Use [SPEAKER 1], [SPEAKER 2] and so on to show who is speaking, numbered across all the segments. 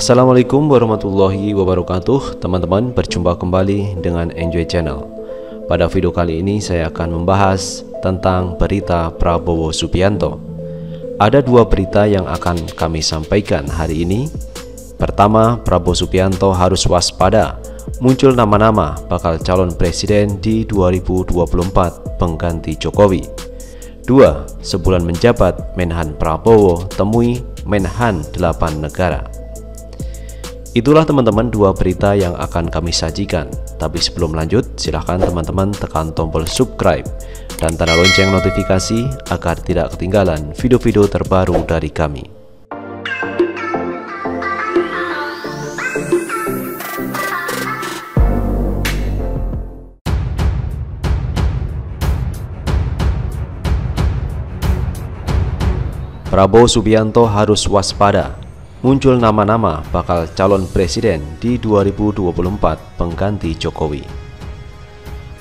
[SPEAKER 1] Assalamualaikum warahmatullahi wabarakatuh. Teman-teman berjumpa kembali dengan Enjoy Channel. Pada video kali ini saya akan membahas tentang berita Prabowo Subianto. Ada dua berita yang akan kami sampaikan hari ini. Pertama, Prabowo Subianto harus waspada. Muncul nama-nama bakal calon presiden di 2024 pengganti Jokowi Dua, sebulan menjabat Menhan Prabowo temui Menhan 8 negara. Itulah teman-teman dua berita yang akan kami sajikan. Tapi sebelum lanjut, silahkan teman-teman tekan tombol subscribe dan tanda lonceng notifikasi agar tidak ketinggalan video-video terbaru dari kami. Prabowo Subianto harus waspada. Muncul nama-nama bakal calon presiden di 2024 pengganti Jokowi.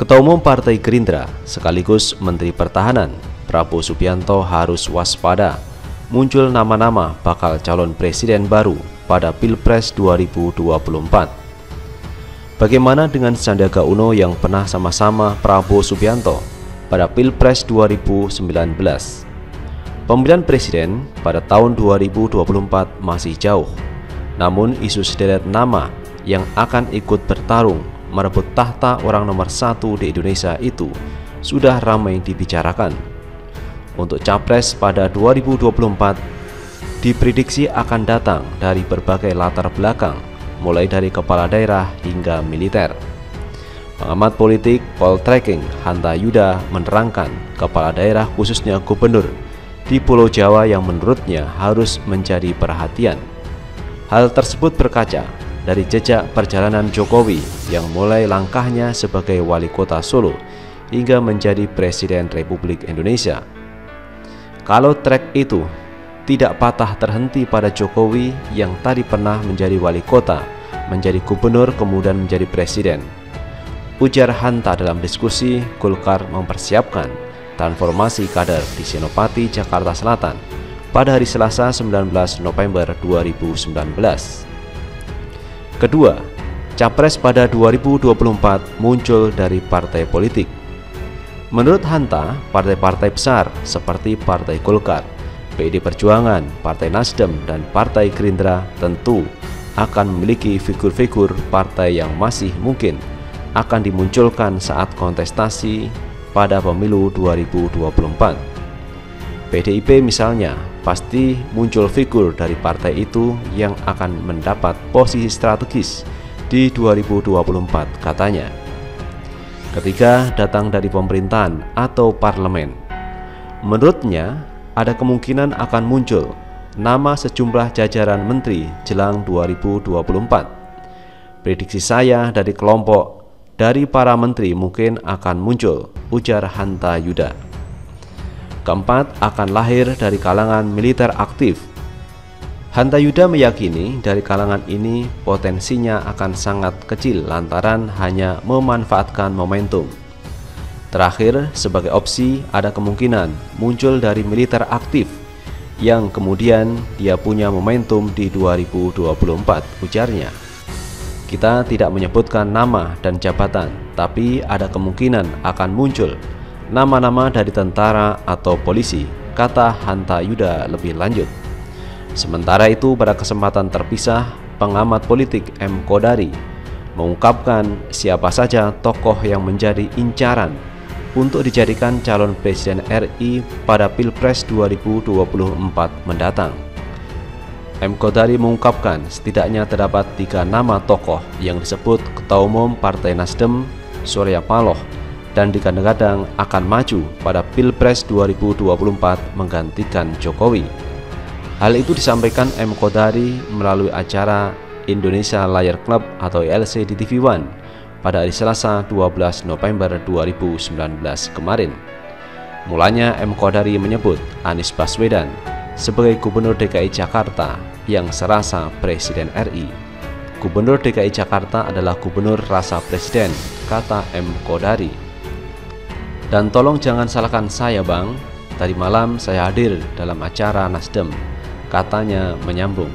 [SPEAKER 1] Ketua Umum Partai Gerindra sekaligus Menteri Pertahanan Prabowo Subianto harus waspada. Muncul nama-nama bakal calon presiden baru pada Pilpres 2024. Bagaimana dengan Sandiaga Uno yang pernah sama-sama Prabowo Subianto pada Pilpres 2019? Pemilihan presiden pada tahun 2024 masih jauh, namun isu sederet nama yang akan ikut bertarung merebut tahta orang nomor satu di Indonesia itu sudah ramai dibicarakan. Untuk capres pada 2024 diprediksi akan datang dari berbagai latar belakang, mulai dari kepala daerah hingga militer. Pengamat politik Paul Tracking Hanta Yuda menerangkan kepala daerah khususnya gubernur di Pulau Jawa yang menurutnya harus menjadi perhatian. Hal tersebut berkaca dari jejak perjalanan Jokowi yang mulai langkahnya sebagai wali kota Solo hingga menjadi Presiden Republik Indonesia. Kalau trek itu tidak patah terhenti pada Jokowi yang tadi pernah menjadi wali kota, menjadi gubernur kemudian menjadi presiden. Ujar Hanta dalam diskusi, Golkar mempersiapkan transformasi kader di Senopati, Jakarta Selatan pada hari Selasa 19 November 2019. Kedua, Capres pada 2024 muncul dari partai politik. Menurut Hanta, partai-partai besar seperti Partai Golkar, PD Perjuangan, Partai Nasdem, dan Partai Gerindra tentu akan memiliki figur-figur partai yang masih mungkin akan dimunculkan saat kontestasi pada pemilu 2024. PDIP misalnya pasti muncul figur dari partai itu yang akan mendapat posisi strategis di 2024 katanya. Ketiga, datang dari pemerintahan atau parlemen. Menurutnya, ada kemungkinan akan muncul nama sejumlah jajaran menteri jelang 2024. Prediksi saya dari kelompok dari para menteri mungkin akan muncul, ujar Hanta Yuda. Keempat, akan lahir dari kalangan militer aktif. Hanta Yuda meyakini dari kalangan ini potensinya akan sangat kecil lantaran hanya memanfaatkan momentum. Terakhir, sebagai opsi ada kemungkinan muncul dari militer aktif yang kemudian dia punya momentum di 2024, ujarnya. Kita tidak menyebutkan nama dan jabatan, tapi ada kemungkinan akan muncul nama-nama dari tentara atau polisi, kata Hanta Yuda lebih lanjut. Sementara itu, pada kesempatan terpisah, pengamat politik M. Kodari mengungkapkan siapa saja tokoh yang menjadi incaran untuk dijadikan calon presiden RI pada Pilpres 2024 mendatang. M. Kodari mengungkapkan setidaknya terdapat tiga nama tokoh yang disebut Ketua Umum Partai Nasdem, Surya Paloh, dan digadang-gadang akan maju pada Pilpres 2024 menggantikan Jokowi. Hal itu disampaikan M. Kodari melalui acara Indonesia Layar Club atau ILC di TV One pada hari Selasa 12 November 2019 kemarin. Mulanya M. Kodari menyebut Anies Baswedan sebagai Gubernur DKI Jakarta yang serasa Presiden RI. Gubernur DKI Jakarta adalah gubernur rasa presiden, kata M. Kodari. Dan tolong jangan salahkan saya bang, tadi malam saya hadir dalam acara Nasdem, katanya menyambung.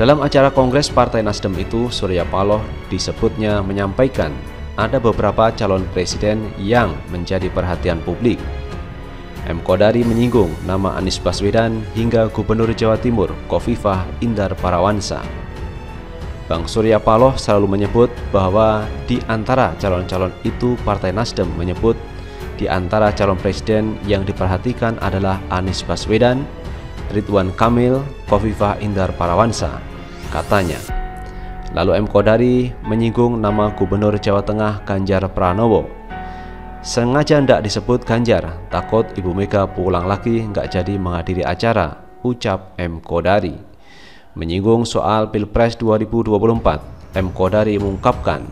[SPEAKER 1] Dalam acara Kongres Partai Nasdem itu, Surya Paloh disebutnya menyampaikan ada beberapa calon presiden yang menjadi perhatian publik. M. Kodari menyinggung nama Anies Baswedan hingga Gubernur Jawa Timur Kofifah Indar Parawansa. Bang Surya Paloh selalu menyebut bahwa di antara calon-calon itu Partai Nasdem menyebut di antara calon presiden yang diperhatikan adalah Anies Baswedan, Ridwan Kamil, Kofifah Indar Parawansa, katanya. Lalu M. Kodari menyinggung nama Gubernur Jawa Tengah Ganjar Pranowo. Sengaja tidak disebut Ganjar, takut Ibu Mega pulang lagi nggak jadi menghadiri acara, ucap M. Kodari. Menyinggung soal Pilpres 2024, M. Kodari mengungkapkan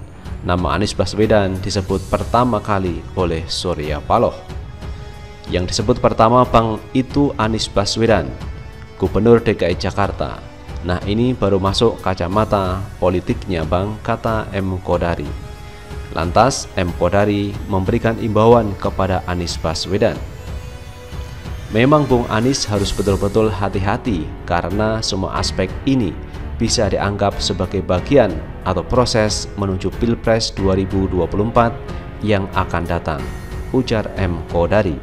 [SPEAKER 1] nama Anies Baswedan disebut pertama kali oleh Surya Paloh. Yang disebut pertama Bang itu Anies Baswedan, Gubernur DKI Jakarta. Nah ini baru masuk kacamata politiknya Bang, kata M. Kodari. Lantas M. Kodari memberikan imbauan kepada Anies Baswedan. Memang Bung Anies harus betul-betul hati-hati karena semua aspek ini bisa dianggap sebagai bagian atau proses menuju Pilpres 2024 yang akan datang, ujar M. Kodari.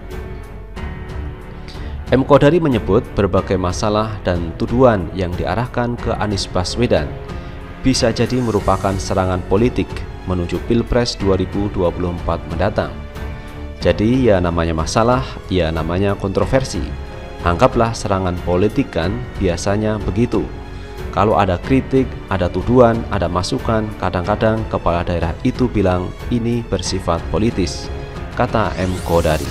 [SPEAKER 1] M. Kodari menyebut berbagai masalah dan tuduhan yang diarahkan ke Anies Baswedan bisa jadi merupakan serangan politik menuju Pilpres 2024 mendatang. Jadi ya namanya masalah, ya namanya kontroversi. Anggaplah serangan politik kan biasanya begitu. Kalau ada kritik, ada tuduhan, ada masukan, kadang-kadang kepala daerah itu bilang ini bersifat politis, kata M. Kodari.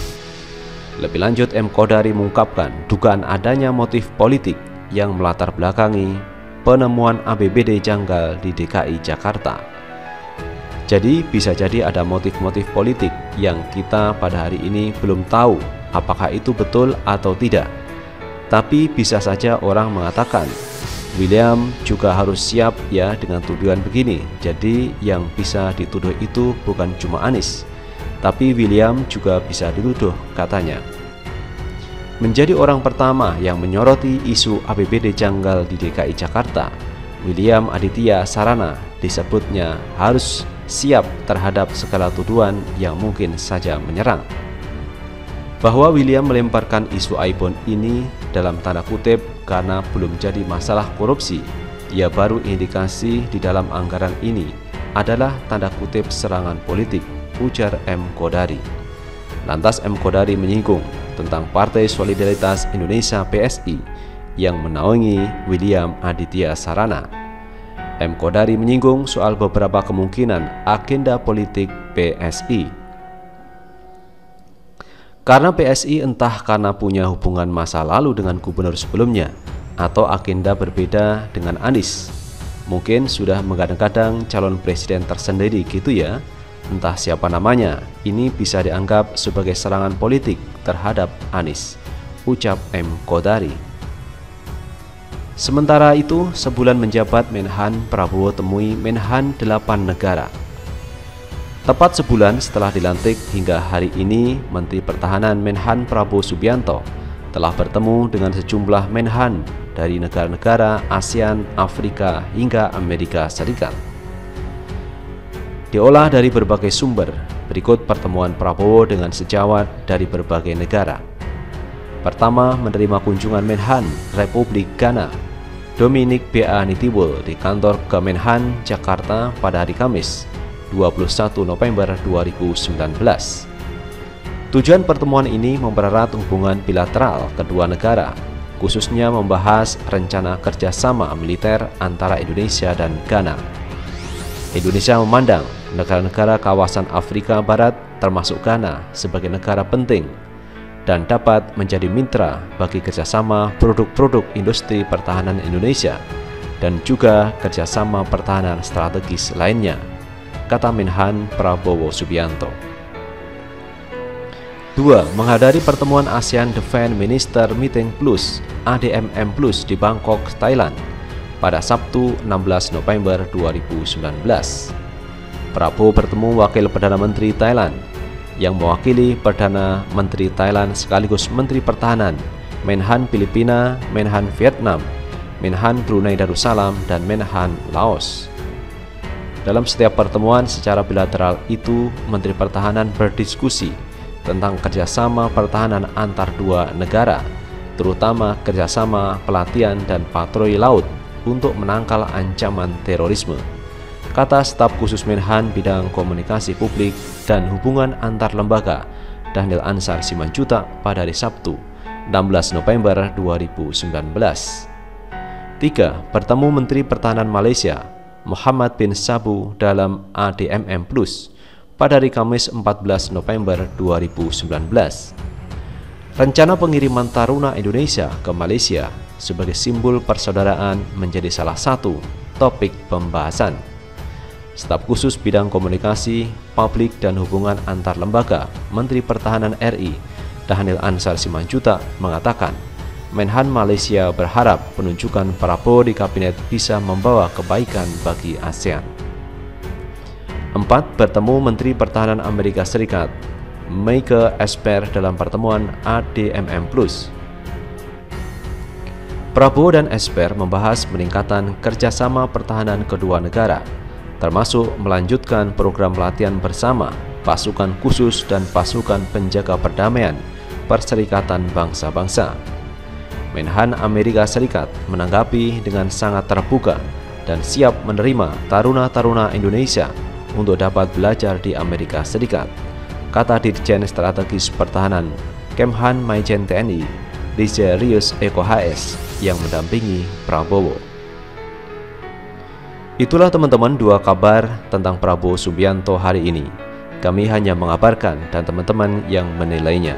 [SPEAKER 1] Lebih lanjut, M. Kodari mengungkapkan dugaan adanya motif politik yang melatar belakangi penemuan ABBD janggal di DKI Jakarta. Jadi bisa jadi ada motif-motif politik yang kita pada hari ini belum tahu apakah itu betul atau tidak. Tapi bisa saja orang mengatakan William juga harus siap ya dengan tuduhan begini. Jadi yang bisa dituduh itu bukan cuma Anies, tapi William juga bisa dituduh, katanya. Menjadi orang pertama yang menyoroti isu APBD janggal di DKI Jakarta, William Aditya Sarana disebutnya harus siap terhadap segala tuduhan yang mungkin saja menyerang. Bahwa William melemparkan isu iPhone ini dalam tanda kutip karena belum jadi masalah korupsi, ia baru indikasi di dalam anggaran ini adalah tanda kutip serangan politik ujar M. Kodari. Lantas M. Kodari menyinggung tentang Partai Solidaritas Indonesia PSI yang menaungi William Aditya Sarana. M. Kodari menyinggung soal beberapa kemungkinan agenda politik PSI. Karena PSI entah karena punya hubungan masa lalu dengan gubernur sebelumnya atau agenda berbeda dengan Anies. Mungkin sudah menggadang-gadang calon presiden tersendiri gitu ya entah siapa namanya, ini bisa dianggap sebagai serangan politik terhadap Anies, ucap M. Kodari. Sementara itu, sebulan menjabat Menhan Prabowo temui Menhan delapan negara. Tepat sebulan setelah dilantik hingga hari ini, Menteri Pertahanan Menhan Prabowo Subianto telah bertemu dengan sejumlah Menhan dari negara-negara ASEAN, Afrika, hingga Amerika Serikat diolah dari berbagai sumber. Berikut pertemuan Prabowo dengan sejawat dari berbagai negara. Pertama, menerima kunjungan Menhan Republik Ghana, Dominic B.A. Nitibul di kantor Kemenhan Jakarta pada hari Kamis, 21 November 2019. Tujuan pertemuan ini mempererat hubungan bilateral kedua negara, khususnya membahas rencana kerjasama militer antara Indonesia dan Ghana. Indonesia memandang negara-negara kawasan Afrika Barat termasuk Ghana sebagai negara penting dan dapat menjadi mitra bagi kerjasama produk-produk industri pertahanan Indonesia dan juga kerjasama pertahanan strategis lainnya, kata Menhan Prabowo Subianto. 2. Menghadiri pertemuan ASEAN Defense Minister Meeting Plus ADMM Plus di Bangkok, Thailand pada Sabtu 16 November 2019. Prabowo bertemu Wakil Perdana Menteri Thailand yang mewakili Perdana Menteri Thailand sekaligus Menteri Pertahanan, Menhan Filipina, Menhan Vietnam, Menhan Brunei Darussalam, dan Menhan Laos. Dalam setiap pertemuan secara bilateral itu, Menteri Pertahanan berdiskusi tentang kerjasama pertahanan antar dua negara, terutama kerjasama pelatihan dan patroli laut untuk menangkal ancaman terorisme. Kata staf khusus Menhan bidang komunikasi publik dan hubungan antar lembaga, Daniel Ansar Simanjuta pada hari Sabtu, 16 November 2019. 3. Bertemu Menteri Pertahanan Malaysia Muhammad bin Sabu dalam ADMM Plus pada hari Kamis 14 November 2019. Rencana pengiriman Taruna Indonesia ke Malaysia sebagai simbol persaudaraan menjadi salah satu topik pembahasan. Staf khusus bidang komunikasi, publik dan hubungan antar lembaga Menteri Pertahanan RI Dhanil Ansar Simanjuta mengatakan Menhan Malaysia berharap penunjukan Prabowo di kabinet bisa membawa kebaikan bagi ASEAN. 4. Bertemu Menteri Pertahanan Amerika Serikat Meike Esper dalam pertemuan ADMM+. Prabowo dan Esper membahas peningkatan kerjasama pertahanan kedua negara, termasuk melanjutkan program latihan bersama pasukan khusus dan pasukan penjaga perdamaian Perserikatan Bangsa-Bangsa. Menhan Amerika Serikat menanggapi dengan sangat terbuka dan siap menerima taruna-taruna Indonesia untuk dapat belajar di Amerika Serikat, kata Dirjen Strategis Pertahanan Kemhan Maijen TNI, Rius Eko HS yang mendampingi Prabowo. Itulah teman-teman dua kabar tentang Prabowo Subianto hari ini. Kami hanya mengabarkan dan teman-teman yang menilainya.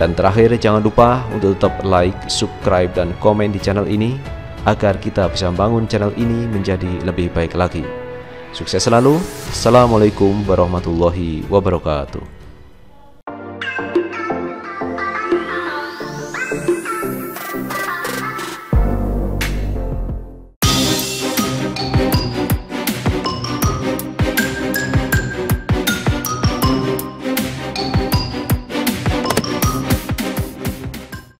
[SPEAKER 1] Dan terakhir jangan lupa untuk tetap like, subscribe, dan komen di channel ini agar kita bisa membangun channel ini menjadi lebih baik lagi. Sukses selalu. Assalamualaikum warahmatullahi wabarakatuh.